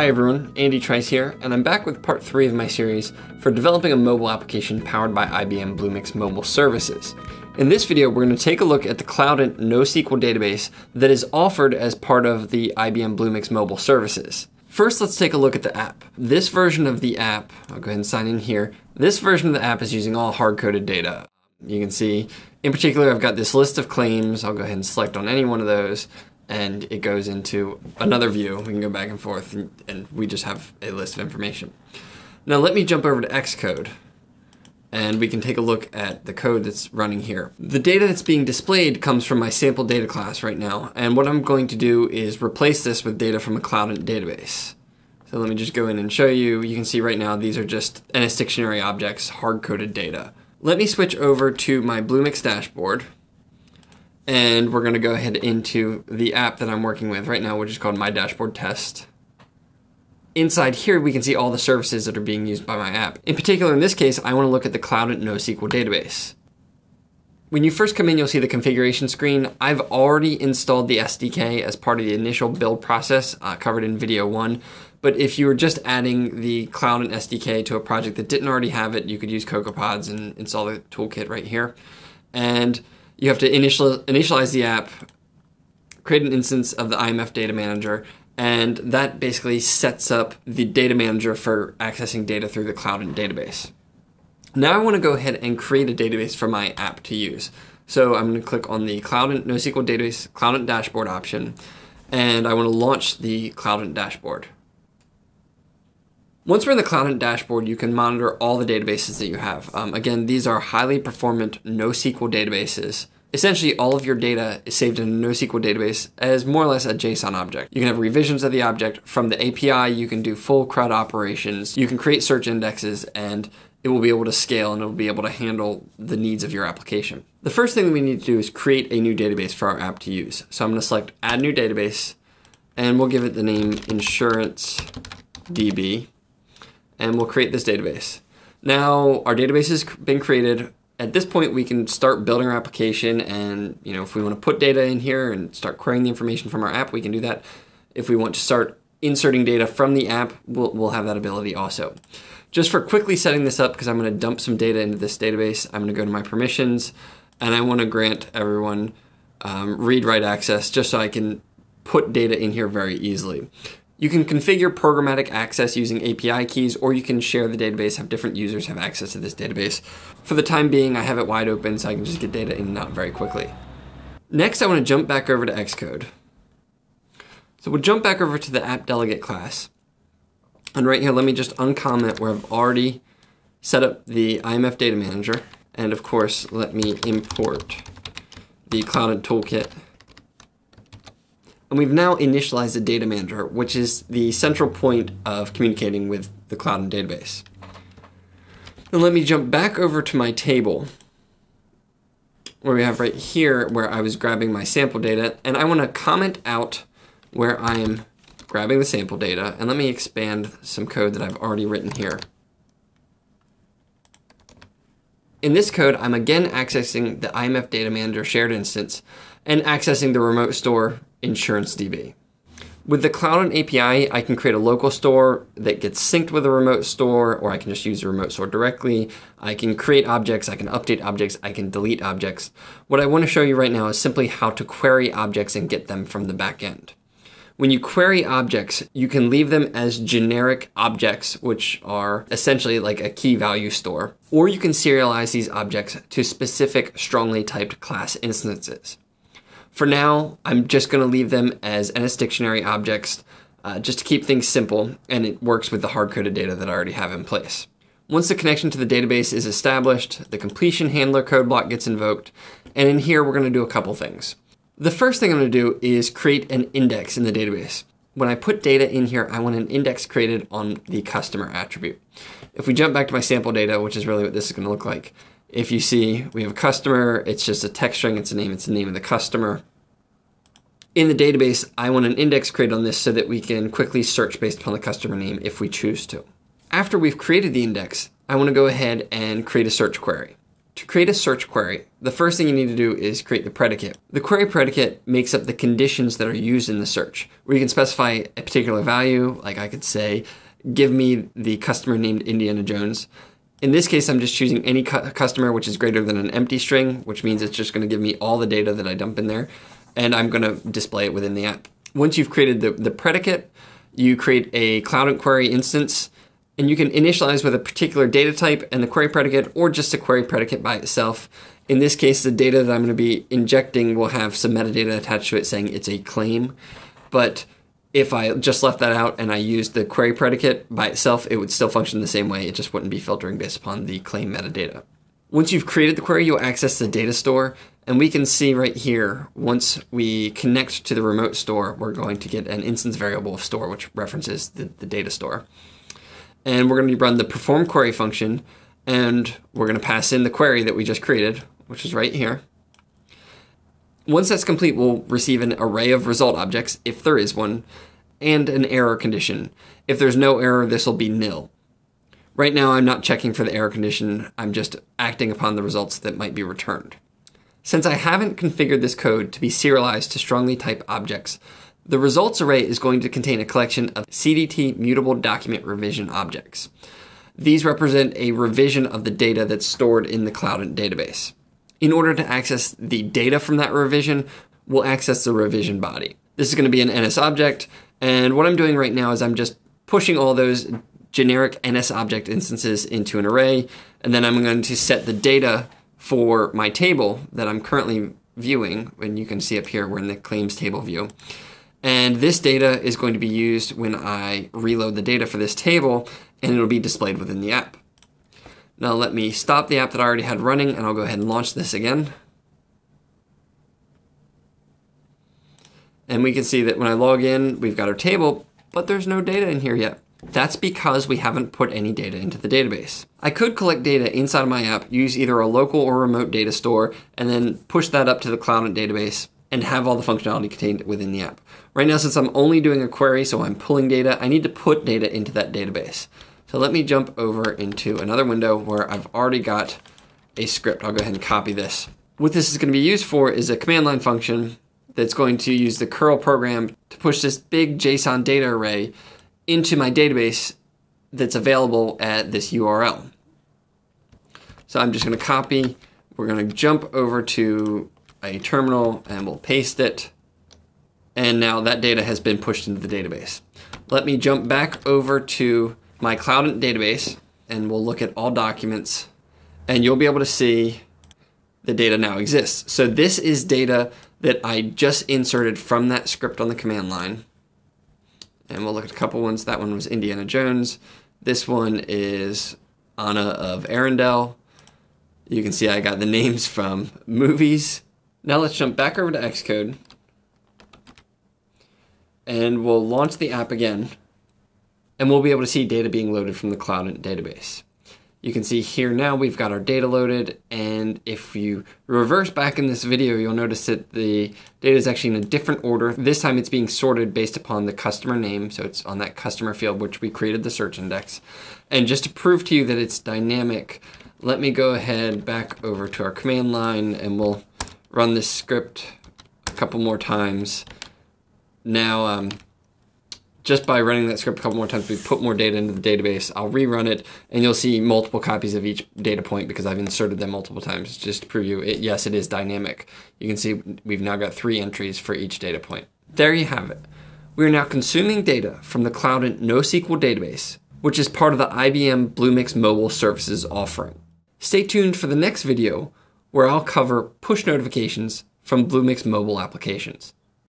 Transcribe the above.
Hi everyone, Andy Trice here, and I'm back with part 3 of my series for developing a mobile application powered by IBM Bluemix Mobile Services. In this video, we're going to take a look at the Cloudant NoSQL database that is offered as part of the IBM Bluemix Mobile Services. First, let's take a look at the app. This version of the app, I'll go ahead and sign in here, this version of the app is using all hard-coded data. You can see, in particular, I've got this list of claims. I'll go ahead and select on any one of those and it goes into another view. We can go back and forth, and, and, we just have a list of information. Now let me jump over to Xcode, and we can take a look at the code that's running here. The data that's being displayed comes from my sample data class right now, and what I'm going to do is replace this with data from a cloud database. So let me just go in and show you. You can see right now these are just NS Dictionary objects, hard-coded data. Let me switch over to my Bluemix dashboard and we're going to go ahead into the app that I'm working with right now, which is called My Dashboard Test. Inside here, we can see all the services that are being used by my app. In particular, in this case, I want to look at the Cloudant NoSQL database. When you first come in, you'll see the configuration screen. I've already installed the SDK as part of the initial build process uh, covered in video one. But if you were just adding the Cloudant SDK to a project that didn't already have it, you could use CocoaPods and install the toolkit right here. And you have to initial, initialize the app, create an instance of the IMF data manager, and that basically sets up the data manager for accessing data through the Cloudant database. Now I want to go ahead and create a database for my app to use. So I'm going to click on the Cloudant NoSQL database, Cloudant dashboard option, and I want to launch the Cloudant dashboard. Once we're in the Cloudant dashboard, you can monitor all the databases that you have. Um, again, these are highly performant NoSQL databases. Essentially, all of your data is saved in a NoSQL database as more or less a JSON object. You can have revisions of the object. From the API, you can do full CRUD operations. You can create search indexes, and it will be able to scale and it will be able to handle the needs of your application. The first thing we need to do is create a new database for our app to use. So I'm going to select Add New Database, and we'll give it the name Insurance DB and we'll create this database. Now our database has been created. At this point, we can start building our application and you know if we want to put data in here and start querying the information from our app, we can do that. If we want to start inserting data from the app, we'll, we'll have that ability also. Just for quickly setting this up, because I'm going to dump some data into this database, I'm going to go to my permissions and I want to grant everyone um, read-write access just so I can put data in here very easily. You can configure programmatic access using API keys, or you can share the database, have different users have access to this database. For the time being, I have it wide open so I can just get data in and out very quickly. Next, I want to jump back over to Xcode. So we'll jump back over to the app delegate class. And right here, let me just uncomment where I've already set up the IMF data manager. And of course, let me import the Cloudant toolkit and we've now initialized the data manager, which is the central point of communicating with the Cloudant database. And let me jump back over to my table where we have right here where I was grabbing my sample data and I want to comment out where I am grabbing the sample data and let me expand some code that I've already written here. In this code, I'm again accessing the IMF Data Manager shared instance and accessing the remote store Insurance DB. With the Cloudant API, I can create a local store that gets synced with a remote store, or I can just use the remote store directly. I can create objects, I can update objects, I can delete objects. What I want to show you right now is simply how to query objects and get them from the back end. When you query objects, you can leave them as generic objects, which are essentially like a key value store, or you can serialize these objects to specific strongly typed class instances. For now, I'm just going to leave them as NS Dictionary objects uh, just to keep things simple, and it works with the hard-coded data that I already have in place. Once the connection to the database is established, the completion handler code block gets invoked, and in here we're going to do a couple things. The first thing I'm going to do is create an index in the database. When I put data in here, I want an index created on the customer attribute. If we jump back to my sample data, which is really what this is going to look like, if you see we have a customer, it's just a text string, it's a name, it's the name of the customer. In the database, I want an index created on this so that we can quickly search based upon the customer name if we choose to. After we've created the index, I want to go ahead and create a search query. To create a search query, the first thing you need to do is create the predicate. The query predicate makes up the conditions that are used in the search, where you can specify a particular value, like I could say, give me the customer named Indiana Jones. In this case, I'm just choosing any cu- customer which is greater than an empty string, which means it's just going to give me all the data that I dump in there, and I'm going to display it within the app. Once you've created the, the predicate, you create a Cloud Query instance, and you can initialize with a particular data type and the query predicate, or just a query predicate by itself. In this case, the data that I'm going to be injecting will have some metadata attached to it saying it's a claim, but if I just left that out and I used the query predicate by itself, it would still function the same way. It just wouldn't be filtering based upon the claim metadata. Once you've created the query, you'll access the data store. And we can see right here, once we connect to the remote store, we're going to get an instance variable of store, which references the, the data store. And we're going to run the perform query function, and we're going to pass in the query that we just created, which is right here. Once that's complete, we'll receive an array of result objects, if there is one, and an error condition. If there's no error, this will be nil. Right now, I'm not checking for the error condition, I'm just acting upon the results that might be returned. Since I haven't configured this code to be serialized to strongly type objects, the results array is going to contain a collection of CDT mutable document revision objects. These represent a revision of the data that's stored in the Cloudant database in order to access the data from that revision, we'll access the revision body. This is going to be an NS object, and what I'm doing right now is I'm just pushing all those generic NS object instances into an array, and then I'm going to set the data for my table that I'm currently viewing, and you can see up here, we're in the claims table view. And this data is going to be used when I reload the data for this table, and it'll be displayed within the app. Now let me stop the app that I already had running and I'll go ahead and launch this again. And we can see that when I log in, we've got our table, but there's no data in here yet. That's because we haven't put any data into the database. I could collect data inside of my app, use either a local or remote data store, and then push that up to the Cloud database and have all the functionality contained within the app. Right now, since I'm only doing a query, so I'm pulling data, I need to put data into that database. So let me jump over into another window where I've already got a script. I'll go ahead and copy this. What this is going to be used for is a command line function that's going to use the curl program to push this big JSON data array into my database that's available at this URL. So I'm just going to copy. We're going to jump over to a terminal and we'll paste it. And now that data has been pushed into the database. Let me jump back over to my Cloud database and we'll look at all documents and you'll be able to see the data now exists. So this is data that I just inserted from that script on the command line. And we'll look at a couple ones. That one was Indiana Jones. This one is Anna of Arundel. You can see I got the names from movies. Now let's jump back over to Xcode. And we'll launch the app again and we'll be able to see data being loaded from the Cloud database. You can see here now we've got our data loaded, and if you reverse back in this video, you'll notice that the data is actually in a different order. This time it's being sorted based upon the customer name, so it's on that customer field which we created the search index. And just to prove to you that it's dynamic, let me go ahead back over to our command line and we'll run this script a couple more times. Now, um, just by running that script a couple more times, we put more data into the database. I'll rerun it, and you'll see multiple copies of each data point because I've inserted them multiple times just to prove you, it, yes, it is dynamic. You can see we've now got three entries for each data point. There you have it. We are now consuming data from the Cloudant NoSQL database, which is part of the IBM Bluemix Mobile Services offering. Stay tuned for the next video where I'll cover push notifications from Bluemix mobile applications.